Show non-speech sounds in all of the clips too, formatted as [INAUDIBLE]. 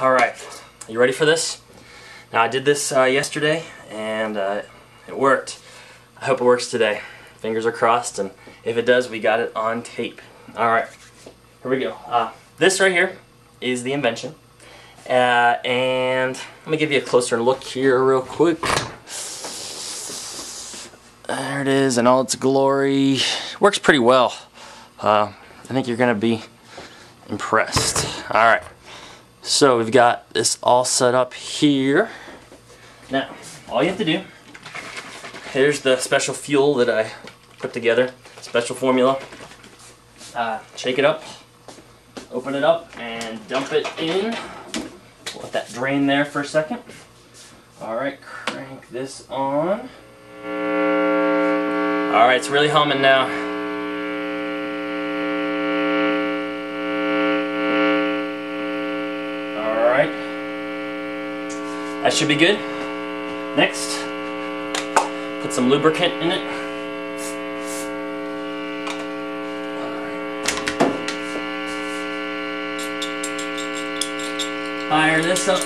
Alright, you ready for this? Now I did this uh, yesterday and uh, it worked. I hope it works today. Fingers are crossed and if it does we got it on tape. Alright, here we go. Uh, this right here is the invention. Uh, and let me give you a closer look here real quick. There it is in all its glory. Works pretty well. Uh, I think you're to be impressed. Alright, so we've got this all set up here. Now, all you have to do, here's the special fuel that I put together, special formula. Uh, shake it up, open it up, and dump it in. Let that drain there for a second. Alright, crank this on. Alright, it's really humming now. That should be good. Next, put some lubricant in it. Fire this up.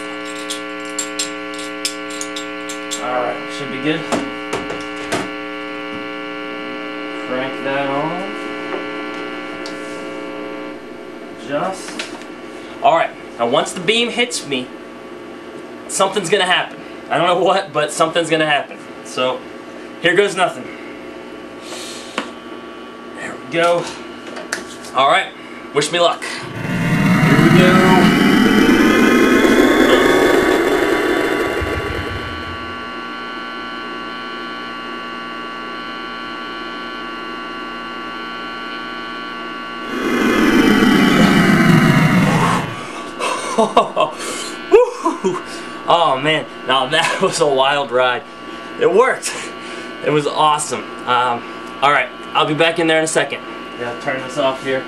Alright, should be good. Crank that on. Just. Alright, now once the beam hits me, something's gonna happen. I don't know [LAUGHS] what, but something's gonna happen. So, here goes nothing. There we go. Alright, wish me luck. Here we go. [LAUGHS] Oh. Oh man, now [LAUGHS] that was a wild ride. It worked. It was awesome. Um, all right, I'll be back in there in a second. Yeah, turn this off here.